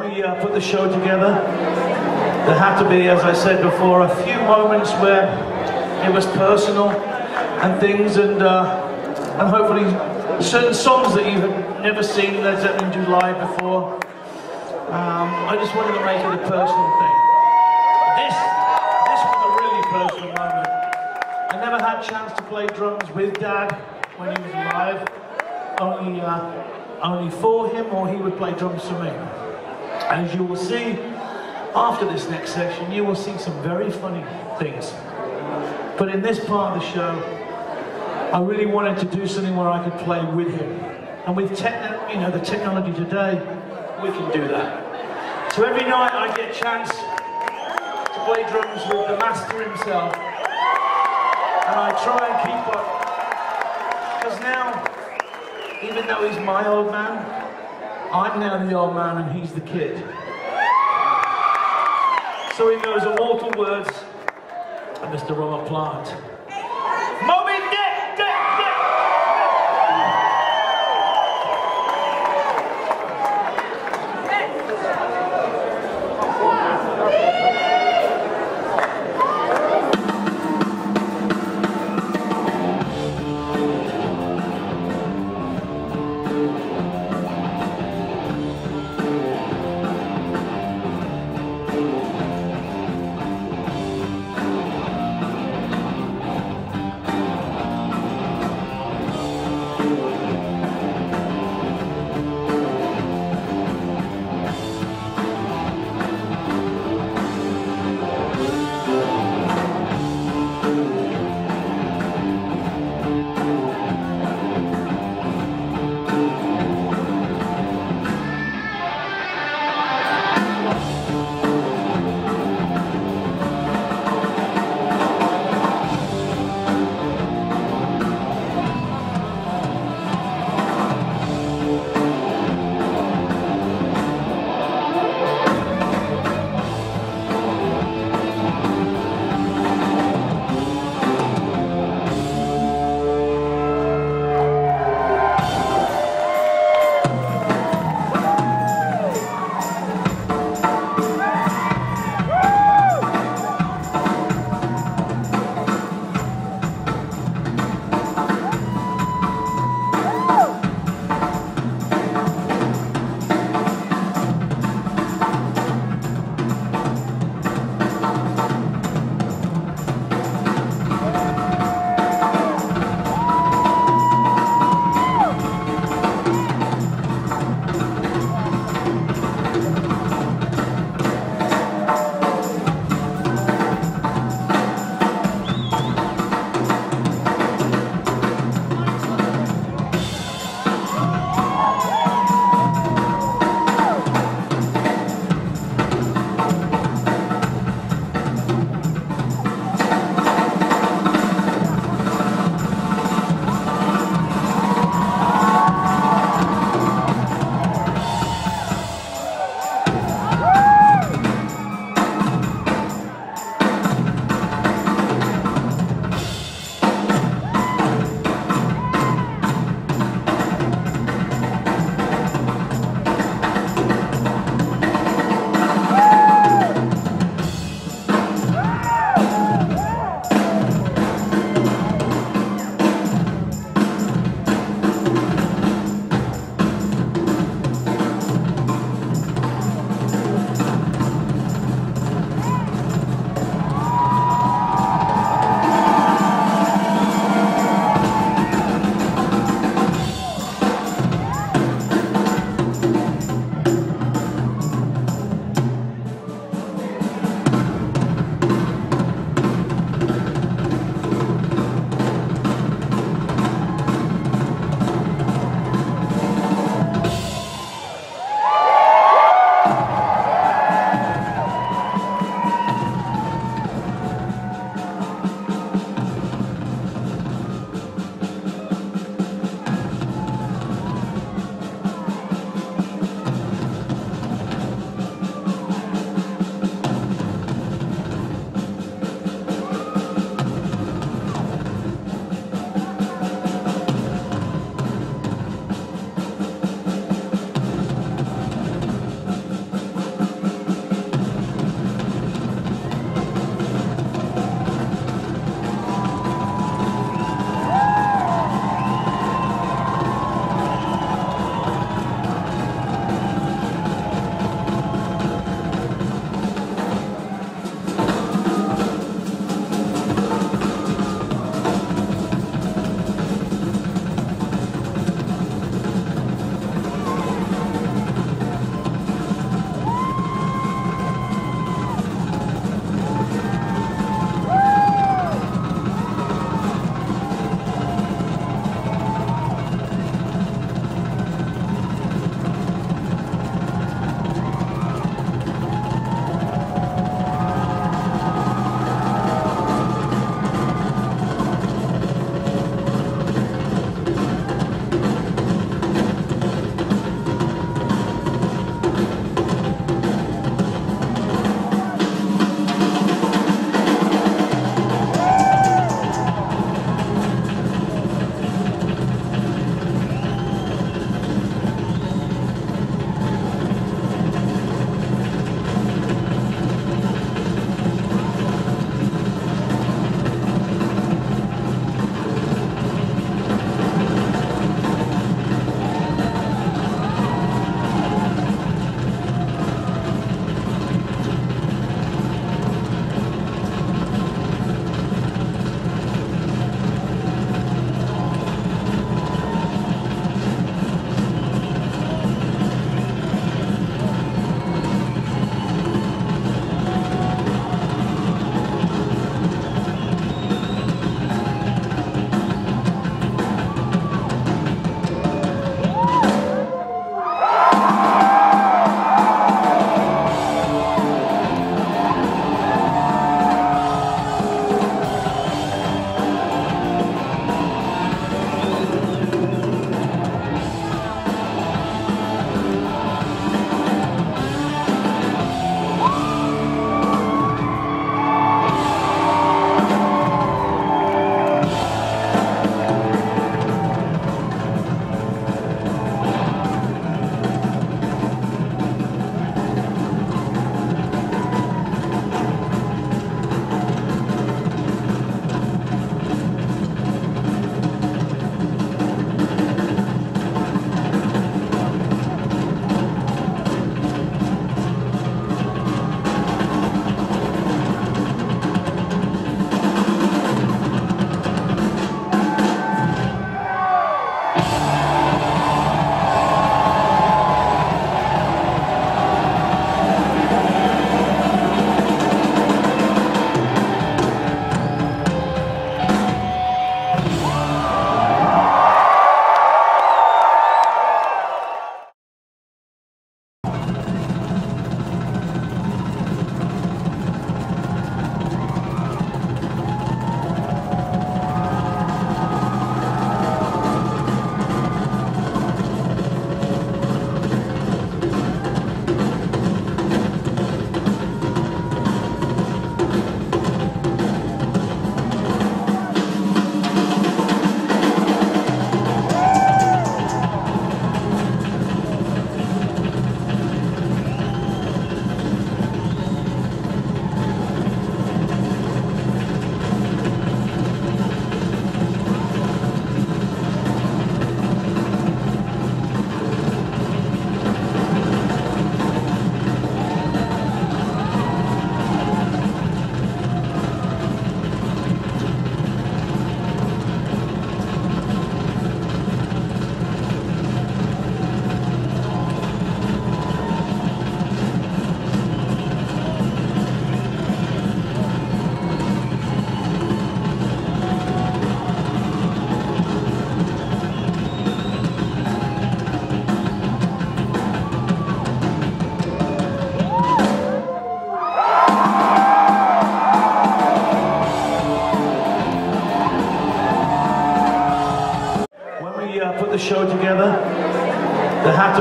we uh, put the show together, there had to be, as I said before, a few moments where it was personal and things, and uh, and hopefully certain songs that you've never seen Led Zeppelin do live before. Um, I just wanted to make it a personal thing. This this was a really personal moment. I never had a chance to play drums with Dad when he was alive. Only uh, only for him, or he would play drums for me. As you will see after this next session, you will see some very funny things. But in this part of the show, I really wanted to do something where I could play with him. And with techn- you know, the technology today, we can do that. So every night I get a chance to play drums with the master himself. And I try and keep up. Because now, even though he's my old man, I'm now the old man and he's the kid. So he knows immortal words Mr. Robert Plant.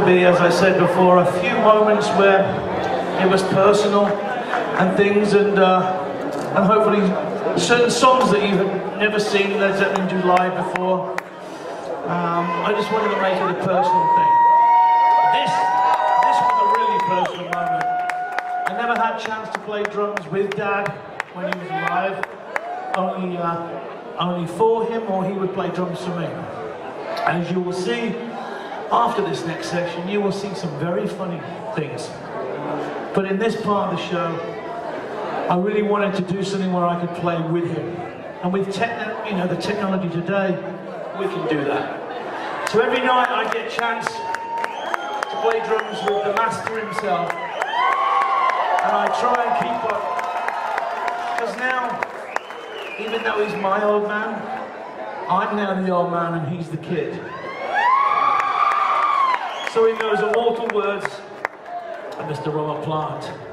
Be, as I said before, a few moments where it was personal and things, and uh, and hopefully certain songs that you've never seen Led Zeppelin do live before. Um, I just wanted to make it a personal thing. This this was a really personal moment. I never had a chance to play drums with Dad when he was alive. Only uh, only for him, or he would play drums for me. As you will see after this next section, you will see some very funny things. But in this part of the show, I really wanted to do something where I could play with him. And with you know, the technology today, we can do that. So every night I get a chance to play drums with the master himself. And I try and keep up. Because now, even though he's my old man, I'm now the old man and he's the kid. So he knows immortal words Mr. Robert Plant.